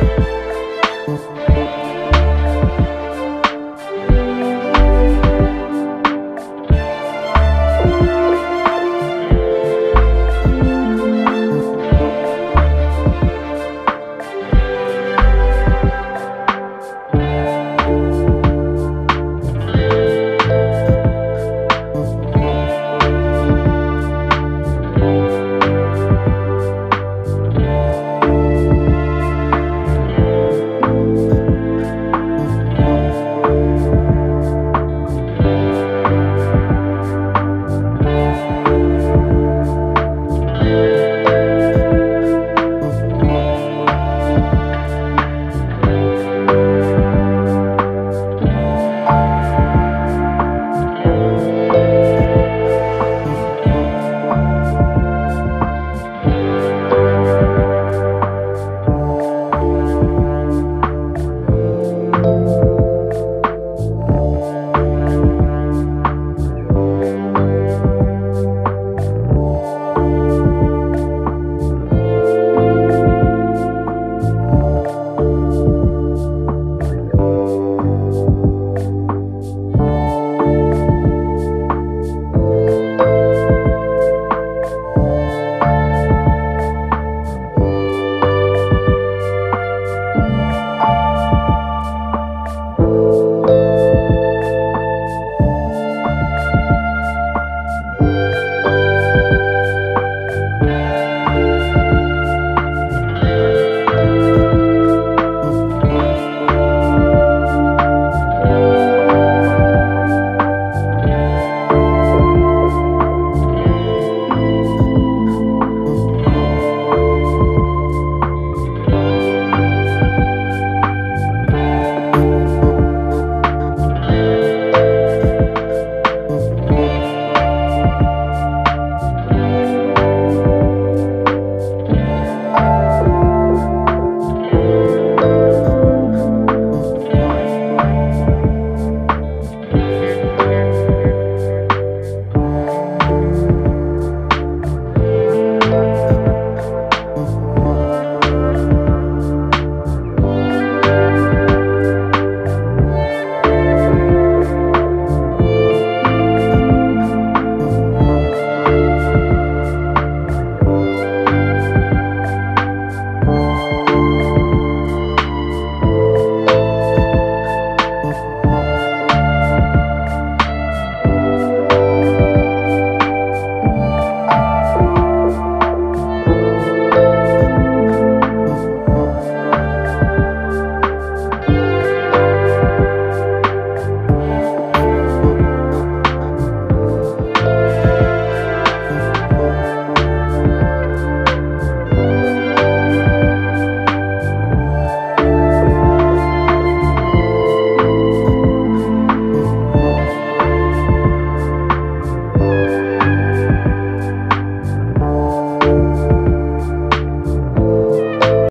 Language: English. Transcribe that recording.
you